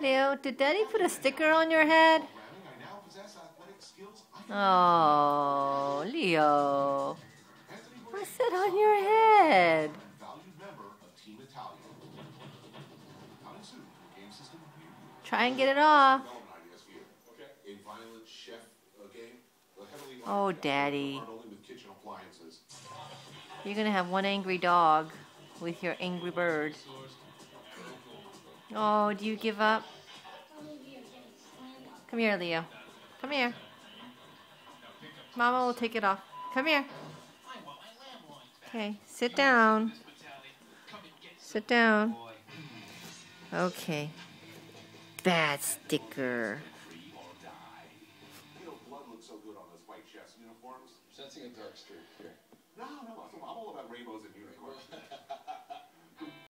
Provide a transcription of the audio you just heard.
Leo, did Daddy put a sticker on your head? Oh, Leo. What's that on your head? Try and get it off. Oh, Daddy. You're going to have one angry dog with your angry bird. Oh, do you give up? Come here, Leo. Come here. Mama will take it off. Come here. Okay, sit down. Sit down. Okay. Bad sticker. Sensing a dark streak here. No, no, I'm all about rainbows and unicorns.